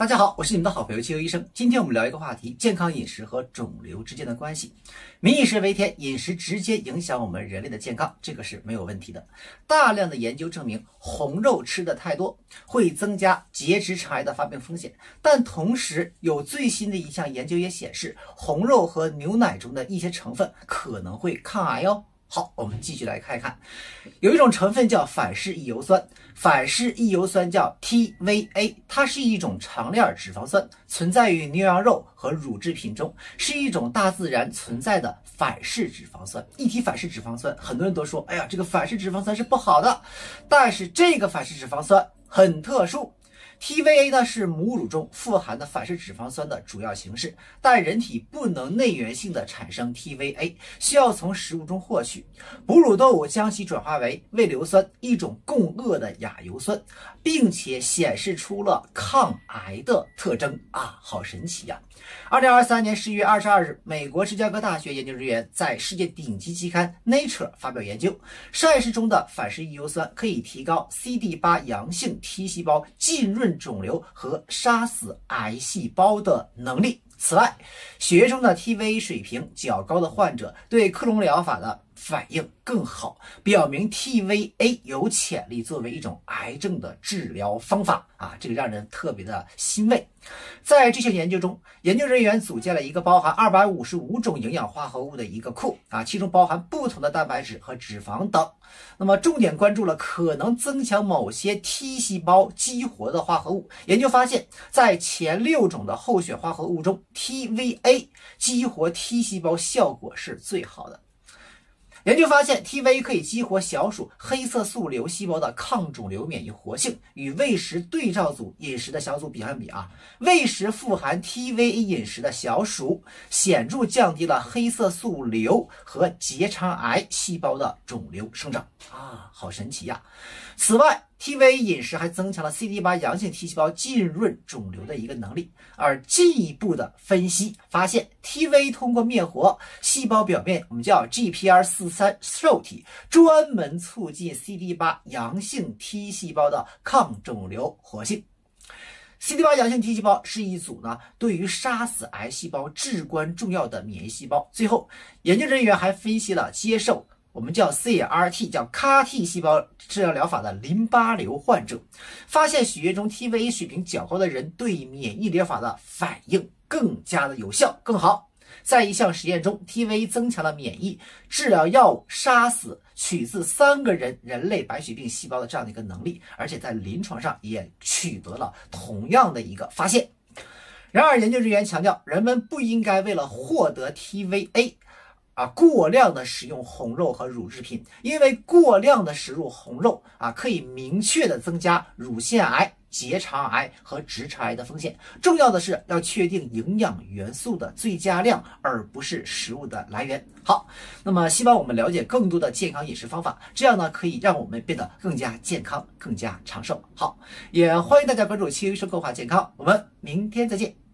大家好，我是你们的好朋友汽油医生。今天我们聊一个话题：健康饮食和肿瘤之间的关系。民以食为天，饮食直接影响我们人类的健康，这个是没有问题的。大量的研究证明，红肉吃的太多会增加结直肠癌的发病风险。但同时，有最新的一项研究也显示，红肉和牛奶中的一些成分可能会抗癌哦。好，我们继续来看一看，有一种成分叫反式异油酸，反式异油酸叫 TVA，它是一种长链脂肪酸，存在于牛羊肉和乳制品中，是一种大自然存在的反式脂肪酸。一提反式脂肪酸，很多人都说，哎呀，这个反式脂肪酸是不好的，但是这个反式脂肪酸很特殊。TVA 呢是母乳中富含的反式脂肪酸的主要形式，但人体不能内源性的产生 TVA，需要从食物中获取。哺乳动物将其转化为胃硫酸，一种共轭的亚油酸，并且显示出了抗癌的特征啊，好神奇呀！二零二三年十一月二十二日，美国芝加哥大学研究人员在世界顶级期刊《Nature》发表研究，膳食中的反式异油酸可以提高 CD 八阳性 T 细胞浸润肿瘤和杀死癌细胞的能力。此外，血液中的 TVA 水平较高的患者对克隆疗法的反应更好，表明 TVA 有潜力作为一种癌症的治疗方法啊，这个让人特别的欣慰。在这项研究中，研究人员组建了一个包含二百五十五种营养化合物的一个库啊，其中包含不同的蛋白质和脂肪等。那么，重点关注了可能增强某些 T 细胞激活的化合物。研究发现，在前六种的候选化合物中，TVA 激活 T 细胞效果是最好的。研究发现，TVA 可以激活小鼠黑色素瘤细胞的抗肿瘤免疫活性，与喂食对照组饮食的小组比相比啊，喂食富含 TVA 饮食的小鼠显著降低了黑色素瘤和结肠癌细胞的肿瘤生长。啊，好神奇呀！此外，TVA 饮食还增强了 CD8 阳性 T 细胞浸润肿瘤的一个能力，而进一步的分析发现，TVA 通过灭活细胞表面我们叫 GPR43 受体，专门促进 CD8 阳性 T 细胞的抗肿瘤活性。CD8 阳性 T 细胞是一组呢对于杀死癌细胞至关重要的免疫细胞。最后，研究人员还分析了接受。我们叫 CRT，叫 CAR-T 细胞治疗疗法的淋巴瘤患者，发现血液中 TVA 水平较高的人对免疫疗法的反应更加的有效更好。在一项实验中，TVA 增强了免疫治疗药物杀死取自三个人人类白血病细胞的这样的一个能力，而且在临床上也取得了同样的一个发现。然而，研究人员强调，人们不应该为了获得 TVA。啊，过量的食用红肉和乳制品，因为过量的食入红肉啊，可以明确的增加乳腺癌、结肠癌和直肠癌的风险。重要的是要确定营养元素的最佳量，而不是食物的来源。好，那么希望我们了解更多的健康饮食方法，这样呢可以让我们变得更加健康、更加长寿。好，也欢迎大家关注七医生规划健康，我们明天再见。